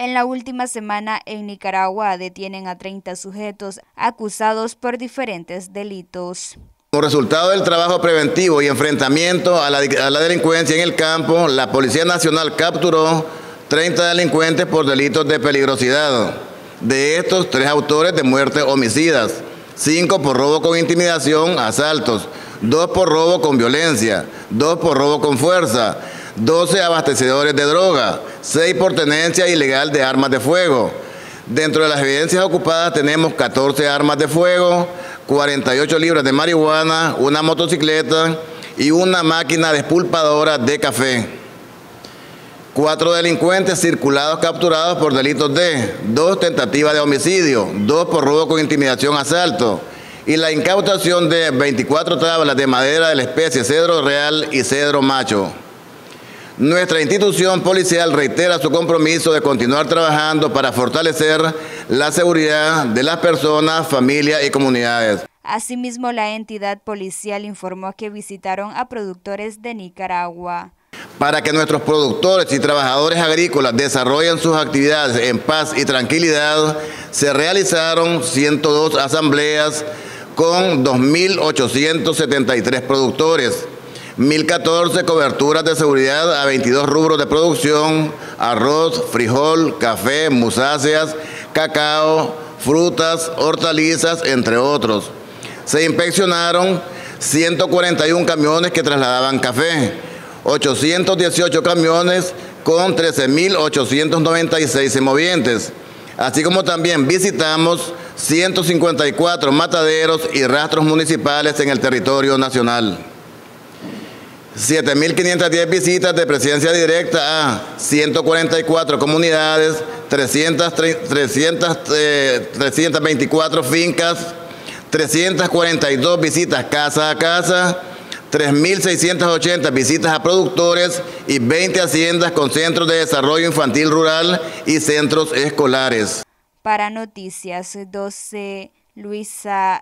En la última semana en Nicaragua detienen a 30 sujetos acusados por diferentes delitos. Como resultado del trabajo preventivo y enfrentamiento a la, delincuencia en el campo, la Policía Nacional capturó 30 delincuentes por delitos de peligrosidad. De estos, tres autores de muertes homicidas, cinco por robo con intimidación, asaltos, dos por robo con violencia, dos por robo con fuerza, 12 abastecedores de droga, 6 por tenencia ilegal de armas de fuego. Dentro de las evidencias ocupadas tenemos 14 armas de fuego, 48 libras de marihuana, una motocicleta y una máquina despulpadora de café. Cuatro delincuentes circulados capturados por delitos de dos tentativas de homicidio, dos por robo con intimidación asalto y la incautación de 24 tablas de madera de la especie cedro real y cedro macho. Nuestra institución policial reitera su compromiso de continuar trabajando para fortalecer la seguridad de las personas, familias y comunidades. Asimismo, la entidad policial informó que visitaron a productores de Nicaragua. Para que nuestros productores y trabajadores agrícolas desarrollen sus actividades en paz y tranquilidad, se realizaron 102 asambleas con 2.873 productores. 1.014 coberturas de seguridad a 22 rubros de producción, arroz, frijol, café, musáceas, cacao, frutas, hortalizas, entre otros. Se inspeccionaron 141 camiones que trasladaban café, 818 camiones con 13.896 semovientes, así como también visitamos 154 mataderos y rastros municipales en el territorio nacional. 7.510 visitas de presencia directa a 144 comunidades, 300, 300, eh, 324 fincas, 342 visitas casa a casa, 3.680 visitas a productores y 20 haciendas con centros de desarrollo infantil rural y centros escolares. Para Noticias 12, Luisa